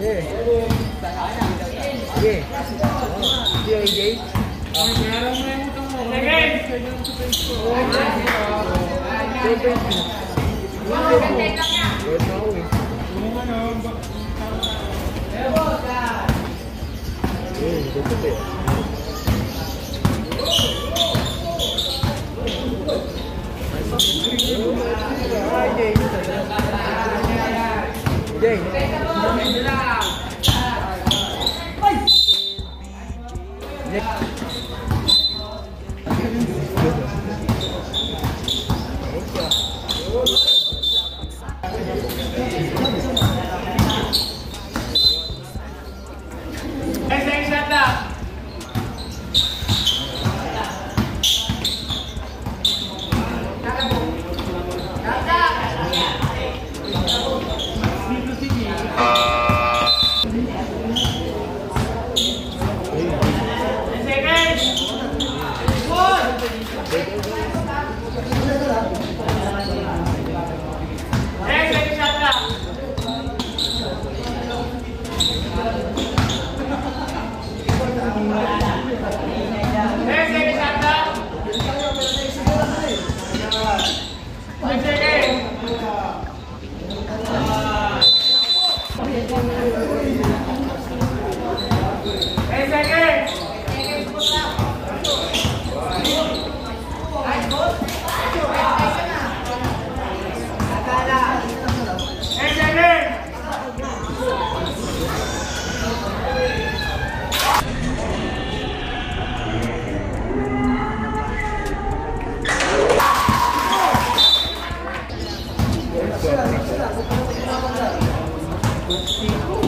Yeah. Yeah. Dia engage. Patunayan na 我吃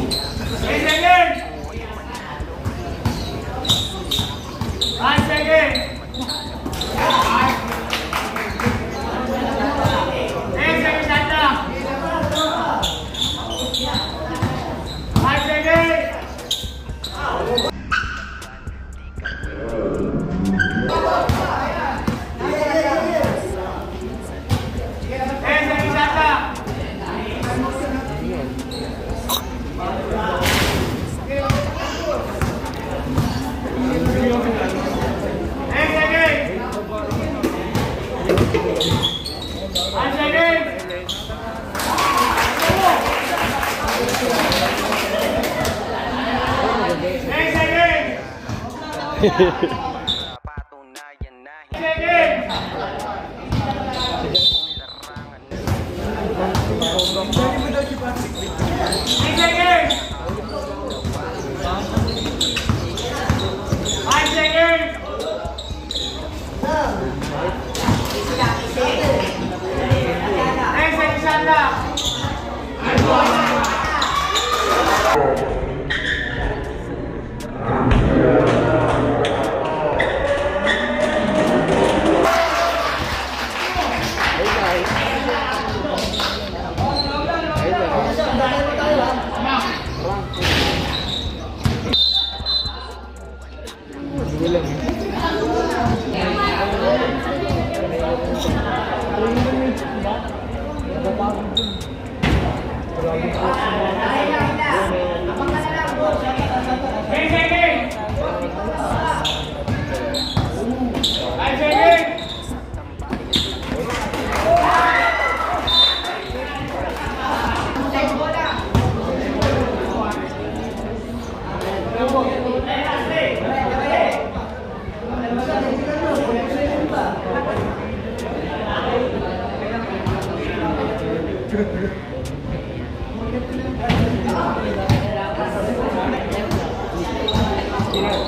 Hehehe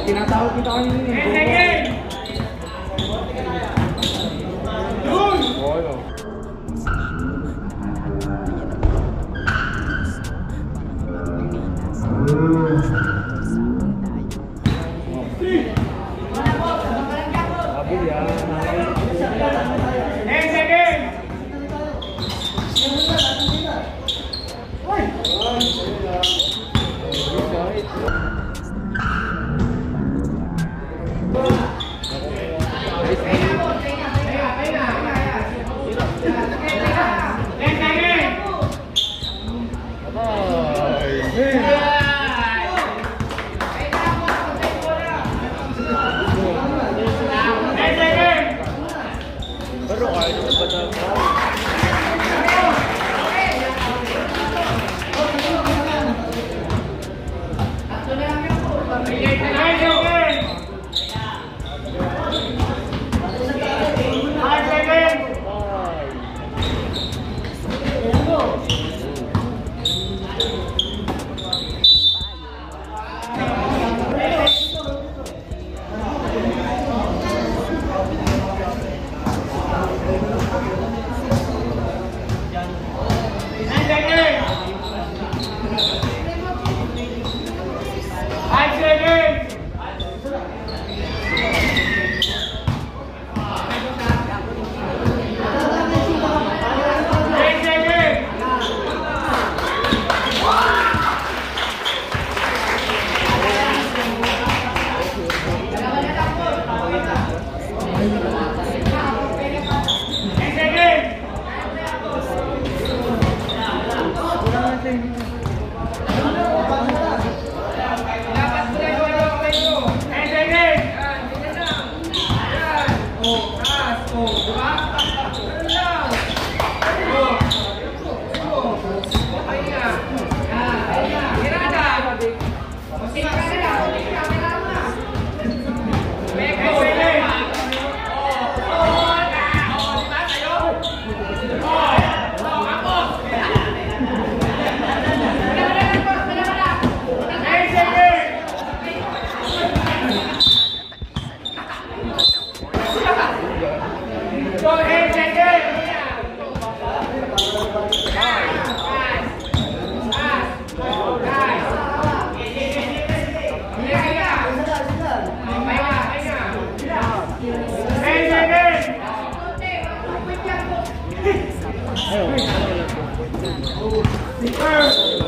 Tinatawag kita kanina. One. Okay,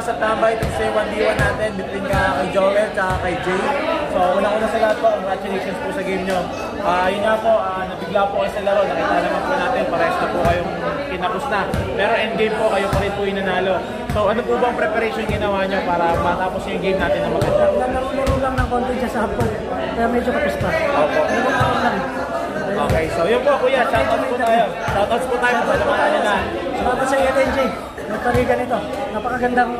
sa tambay, ito sa 1v1 natin between ka kay Joel at kay Jay. So, unang-una sa lahat po, congratulations po sa game nyo. Ah, yun nga po, ah, nabigla po kayo sa laro. Nakita naman po natin, parehas na po kayong kinapos na. Pero endgame po, kayo pa rin po yung nanalo. So, ano po bang preparation ginawa nyo para matapos yung game natin na maganda? Nalaro lang ng konti dyan sa hapon. Kaya medyo kapos pa. Opo. Okay, so yun po kuya, shoutouts po tayo. Shoutouts po tayo sa mga nila. Salamat sa iyo. Nagparigan ito. Napakagandang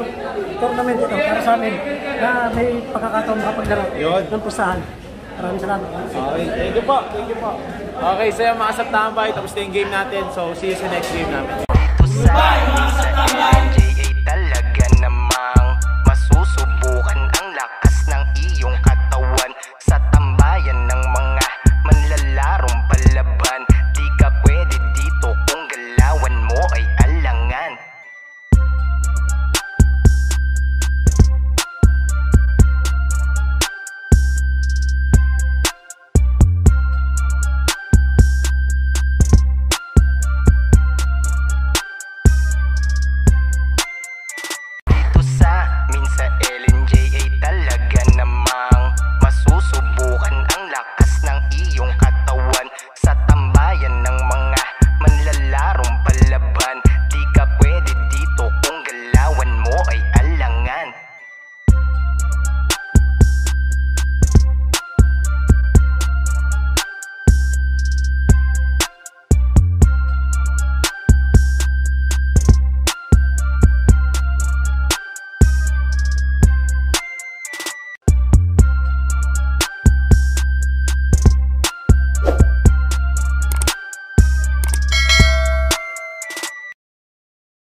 tournament ito para sa amin na may pagkakataon makapaglaro ng pusahan. Maraming salamat. Okay, thank you po, thank you po. Okay, so yung mga sa tambay, tapos na yung game natin. So, see you sa next game namin. Dito sa sa